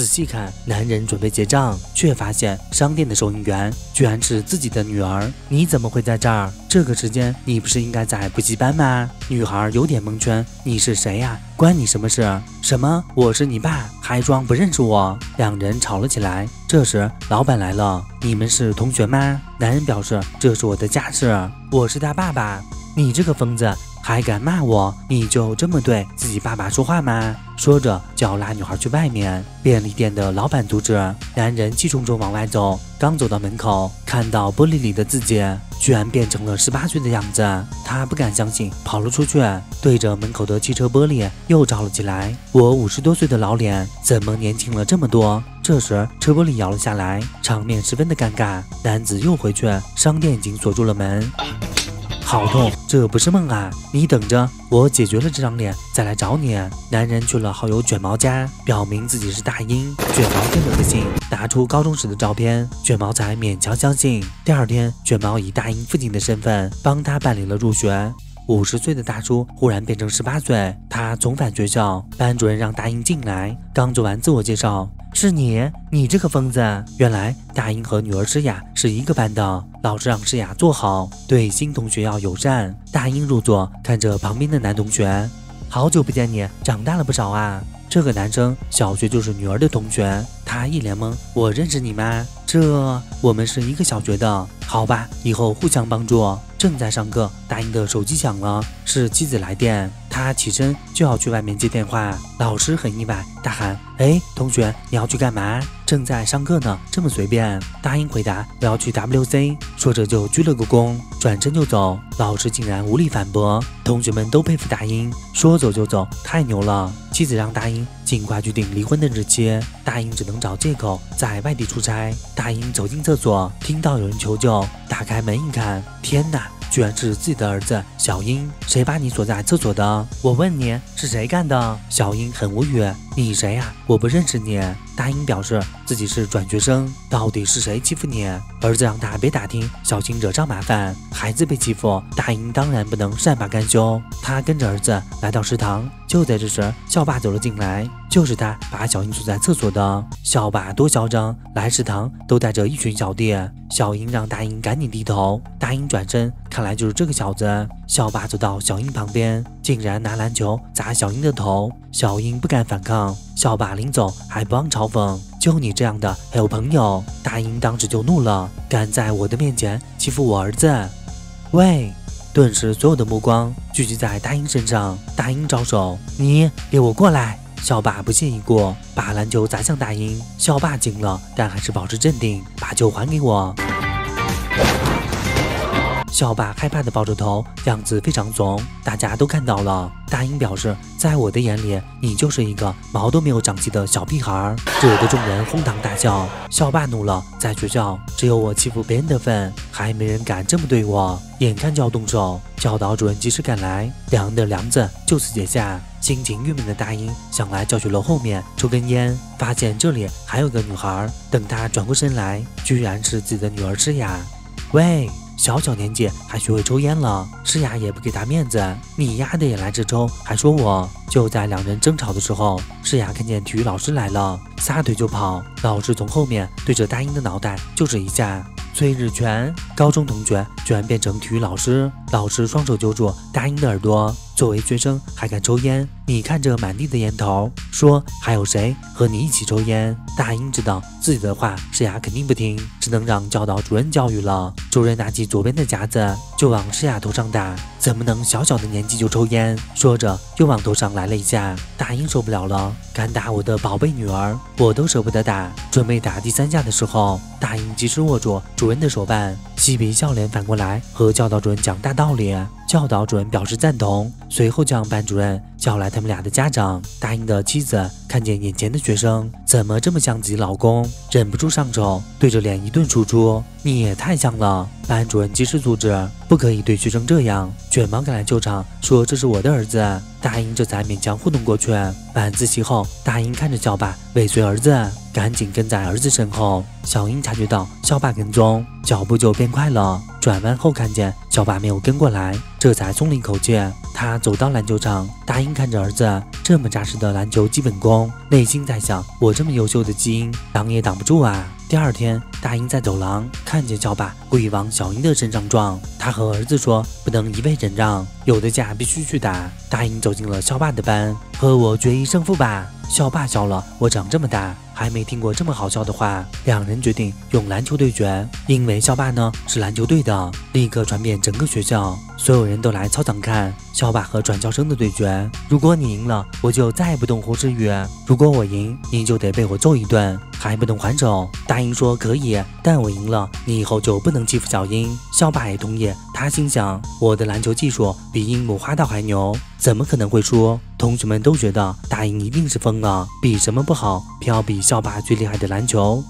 仔细看，男人准备结账，却发现商店的收银员居然是自己的女儿。你怎么会在这儿？这个时间你不是应该在补习班吗？女孩有点蒙圈，你是谁呀？关你什么事？什么？我是你爸？还装不认识我？两人吵了起来。这时老板来了，你们是同学吗？男人表示这是我的家事，我是他爸爸。你这个疯子！还敢骂我？你就这么对自己爸爸说话吗？说着就要拉女孩去外面。便利店的老板阻止，男人气冲冲往外走。刚走到门口，看到玻璃里的自己居然变成了十八岁的样子，他不敢相信，跑了出去，对着门口的汽车玻璃又照了起来。我五十多岁的老脸怎么年轻了这么多？这时车玻璃摇了下来，场面十分的尴尬。男子又回去，商店已经锁住了门。好痛，这不是梦啊！你等着，我解决了这张脸再来找你。男人去了好友卷毛家，表明自己是大英。卷毛真的不信，拿出高中时的照片，卷毛才勉强相信。第二天，卷毛以大英父亲的身份帮他办理了入学。五十岁的大叔忽然变成十八岁，他重返学校，班主任让大英进来，刚做完自我介绍。是你，你这个疯子！原来大英和女儿诗雅是一个班的。老师让诗雅坐好，对新同学要友善。大英入座，看着旁边的男同学，好久不见你，长大了不少啊。这个男生小学就是女儿的同学，他一脸懵，我认识你吗？这我们是一个小学的，好吧，以后互相帮助。正在上课，大英的手机响了，是妻子来电。他起身就要去外面接电话，老师很意外，大喊：“哎，同学，你要去干嘛？正在上课呢，这么随便？”大英回答：“我要去 WC。”说着就鞠了个躬，转身就走。老师竟然无力反驳，同学们都佩服大英，说走就走，太牛了。妻子让大英尽快去定离婚的日期，大英只能找借口在外地出差。大英走进厕所，听到有人求救，打开门一看，天哪！居然是自己的儿子小英，谁把你锁在厕所的？我问你是谁干的？小英很无语，你谁呀？我不认识你。大英表示自己是转学生，到底是谁欺负你？儿子让他别打听，小心惹上麻烦。孩子被欺负，大英当然不能善罢甘休。他跟着儿子来到食堂，就在这时，校霸走了进来，就是他把小英锁在厕所的。校霸多嚣张，来食堂都带着一群小弟。小英让大英赶紧低头，大英转身，看来就是这个小子。校霸走到小英旁边，竟然拿篮球砸小英的头，小英不敢反抗。校霸临走还不忘嘲讽：“就你这样的还有朋友？”大英当时就怒了，敢在我的面前欺负我儿子！喂！顿时所有的目光聚集在大英身上。大英招手：“你给我过来！”校霸不屑一顾，把篮球砸向大英。校霸惊了，但还是保持镇定：“把球还给我！”校霸害怕的抱着头，样子非常怂，大家都看到了。大英表示，在我的眼里，你就是一个毛都没有长齐的小屁孩，惹得众人哄堂大笑。校霸怒了，在学校只有我欺负别人的份，还没人敢这么对我。眼看就要动手，教导主任及时赶来，两人的梁子就此结下。心情郁闷的大英想来教学楼后面抽根烟，发现这里还有个女孩。等他转过身来，居然是自己的女儿诗雅。喂。小小年纪还学会抽烟了，诗雅也不给他面子，你丫的也来这抽，还说我。就在两人争吵的时候，诗雅看见体育老师来了，撒腿就跑，老师从后面对着大英的脑袋就是一下。崔日全，高中同学居然变成体育老师，老师双手揪住大英的耳朵。作为学生还敢抽烟？你看着满地的烟头，说还有谁和你一起抽烟？大英知道自己的话诗雅肯定不听，只能让教导主任教育了。主任拿起左边的夹子就往诗雅头上打，怎么能小小的年纪就抽烟？说着又往头上来了一下。大英受不了了，敢打我的宝贝女儿，我都舍不得打。准备打第三下的时候，大英及时握住主任的手腕，嬉皮笑脸反过来和教导主任讲大道理。教导主任表示赞同，随后将班主任叫来他们俩的家长。大英的妻子看见眼前的学生怎么这么像自己老公，忍不住上手，对着脸一顿输出：“你也太像了！”班主任及时阻止，不可以对学生这样。卷毛赶来救场，说：“这是我的儿子。”大英这才勉强糊弄过去。晚自习后，大英看着校霸尾随儿子，赶紧跟在儿子身后。小英察觉到校霸跟踪，脚步就变快了。转弯后看见小巴没有跟过来，这才松了一口气。他走到篮球场，大英看着儿子这么扎实的篮球基本功，内心在想：我这么优秀的基因，挡也挡不住啊。第二天，大英在走廊看见校霸故意往小英的身上撞，他和儿子说不能一味忍让，有的架必须去打。大英走进了校霸的班，和我决一胜负吧。校霸笑了，我长这么大还没听过这么好笑的话。两人决定用篮球对决，因为校霸呢是篮球队的，立刻传遍整个学校，所有人都来操场看校霸和转校生的对决。如果你赢了，我就再也不动胡诗雨；如果我赢，你就得被我揍一顿，还不能还手。大英说可以，但我赢了，你以后就不能欺负小英。校霸也同意，他心想我的篮球技术比樱木花道还牛。怎么可能会输？同学们都觉得大英一定是疯了，比什么不好，偏要比校霸最厉害的篮球。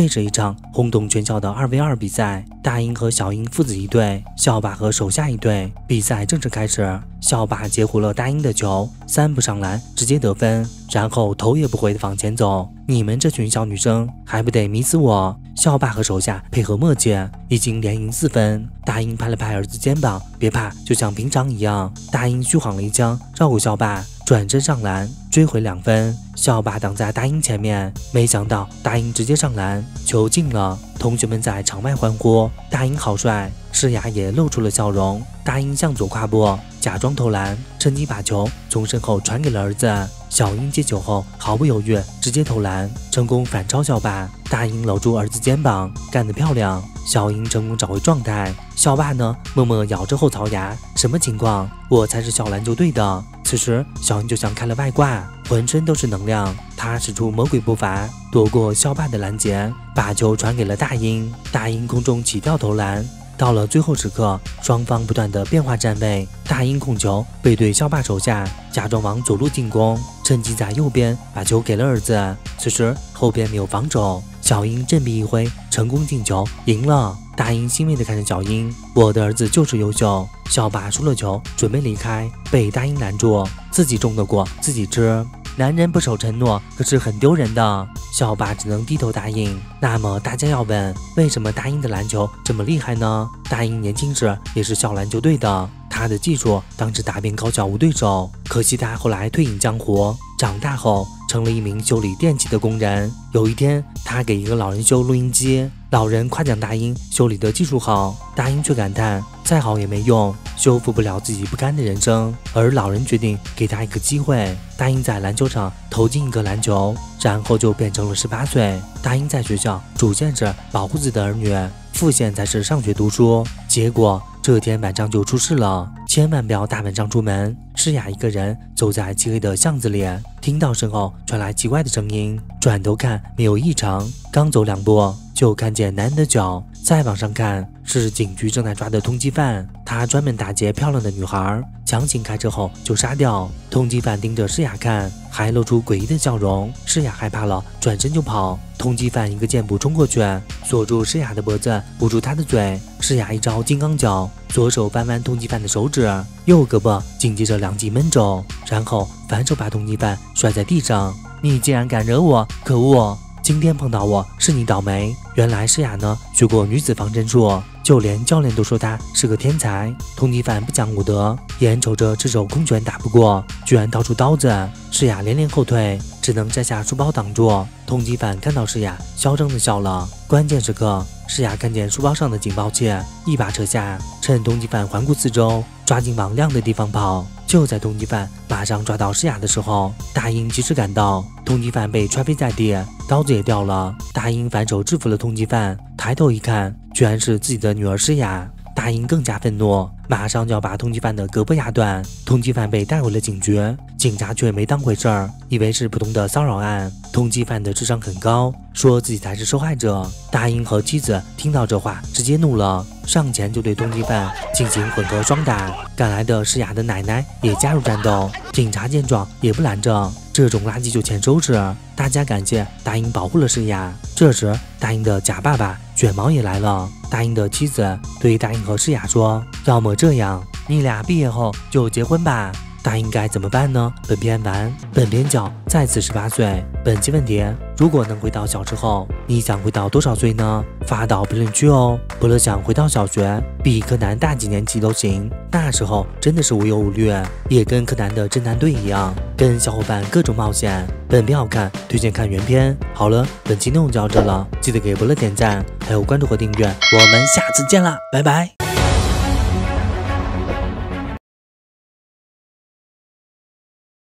这是一场轰动全校的二 v 二比赛，大英和小英父子一队，校霸和手下一队。比赛正式开始，校霸截胡了大英的球，三步上篮直接得分，然后头也不回的往前走。你们这群小女生还不得迷死我？校霸和手下配合默契，已经连赢四分。大英拍了拍儿子肩膀，别怕，就像平常一样。大英虚晃了一枪，绕过校霸，转身上篮，追回两分。校霸挡在大英前面，没想到大英直接上篮，球进了。同学们在场外欢呼，大英好帅。诗雅也露出了笑容。大英向左跨步，假装投篮，趁机把球从身后传给了儿子。小英接球后毫不犹豫，直接投篮，成功反超校霸。大英搂住儿子肩膀，干得漂亮。小英成功找回状态。校霸呢，默默咬着后槽牙。什么情况？我才是小篮球队的。此时，小英就像开了外挂，浑身都是能量。他使出魔鬼步伐，躲过校霸的拦截，把球传给了大英。大英空中起跳投篮。到了最后时刻，双方不断的变化站位。大英控球，背对校霸手下，假装往左路进攻，趁机在右边把球给了儿子。此时后边没有防守，小英振臂一挥，成功进球，赢了。大英欣慰地看着小英，我的儿子就是优秀。校霸输了球，准备离开，被大英拦住，自己种的果自己吃。男人不守承诺可是很丢人的，校霸只能低头答应。那么大家要问，为什么大英的篮球这么厉害呢？大英年轻时也是校篮球队的，他的技术当时打遍高校无对手。可惜他后来退隐江湖，长大后成了一名修理电器的工人。有一天，他给一个老人修录音机，老人夸奖大英修理的技术好，大英却感叹。再好也没用，修复不了自己不甘的人生。而老人决定给他一个机会，大英在篮球场投进一个篮球，然后就变成了十八岁。大英在学校主线是保护自己的儿女，复线才是上学读书。结果这天晚上就出事了，千万不要大晚上出门。诗雅一个人走在漆黑的巷子里，听到身后传来奇怪的声音，转头看没有异常，刚走两步就看见男人的脚。再往上看，是警局正在抓的通缉犯。他专门打劫漂亮的女孩，强行开车后就杀掉。通缉犯盯着诗雅看，还露出诡异的笑容。诗雅害怕了，转身就跑。通缉犯一个箭步冲过去，锁住诗雅的脖子，捂住她的嘴。诗雅一招金刚脚，左手扳弯通缉犯的手指，右胳膊紧接着两记闷肘，然后反手把通缉犯摔在地上。你竟然敢惹我，可恶！今天碰到我是你倒霉。原来诗雅呢去过女子防身术，就连教练都说他是个天才。通缉犯不讲武德，眼瞅着赤手空拳打不过，居然掏出刀子。诗雅连连后退，只能摘下书包挡住。通缉犯看到诗雅，嚣张的笑了。关键时刻，诗雅看见书包上的警报器，一把扯下，趁通缉犯环顾四周，抓紧往亮的地方跑。就在通缉犯马上抓到诗雅的时候，大英及时赶到，通缉犯被踹飞在地，刀子也掉了。大英反手制服了通缉犯，抬头一看，居然是自己的女儿诗雅。大英更加愤怒，马上就要把通缉犯的胳膊压断。通缉犯被带回了警局，警察却没当回事儿，以为是普通的骚扰案。通缉犯的智商很高，说自己才是受害者。大英和妻子听到这话，直接怒了。上前就对通缉犯进行混合双打，赶来的诗雅的奶奶也加入战斗。警察见状也不拦着，这种垃圾就欠收拾。大家感谢大英保护了诗雅。这时，大英的假爸爸卷毛也来了。大英的妻子对大英和诗雅说：“要么这样，你俩毕业后就结婚吧。”答应该怎么办呢？本片完，本片角再次十八岁。本期问题：如果能回到小时候，你想回到多少岁呢？发到评论区哦。不乐想回到小学，比柯南大几年级都行。那时候真的是无忧无虑，也跟柯南的侦探队一样，跟小伙伴各种冒险。本片好看，推荐看原片。好了，本期内容就到这了，记得给伯乐点赞，还有关注和订阅。我们下次见啦，拜拜。